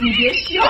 你别笑。